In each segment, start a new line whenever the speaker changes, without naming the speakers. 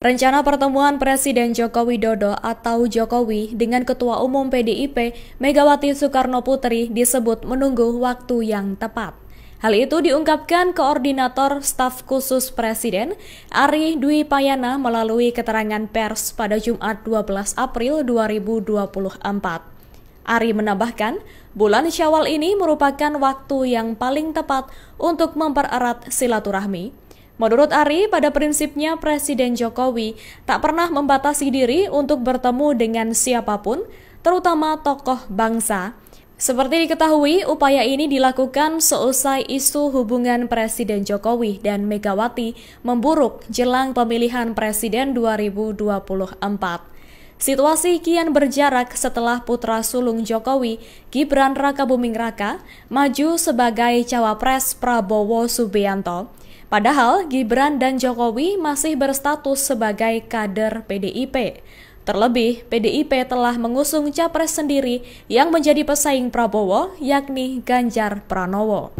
Rencana pertemuan Presiden Joko Widodo atau Jokowi dengan Ketua Umum PDIP Megawati Soekarno Putri disebut menunggu waktu yang tepat. Hal itu diungkapkan Koordinator Staf Khusus Presiden Ari Dwi Payana melalui keterangan pers pada Jumat 12 April 2024. Ari menambahkan, bulan Syawal ini merupakan waktu yang paling tepat untuk mempererat silaturahmi Menurut Ari, pada prinsipnya Presiden Jokowi tak pernah membatasi diri untuk bertemu dengan siapa pun, terutama tokoh bangsa. Seperti diketahui, upaya ini dilakukan seusai isu hubungan Presiden Jokowi dan Megawati memburuk jelang pemilihan Presiden 2024. Situasi kian berjarak setelah putra sulung Jokowi, Gibran Raka Buming Raka, maju sebagai cawapres Prabowo Subianto. Padahal Gibran dan Jokowi masih berstatus sebagai kader PDIP. Terlebih, PDIP telah mengusung capres sendiri yang menjadi pesaing Prabowo, yakni Ganjar Pranowo.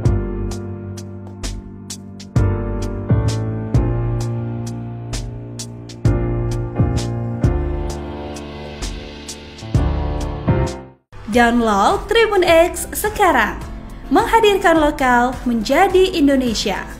Download Tribun X sekarang, menghadirkan lokal menjadi Indonesia.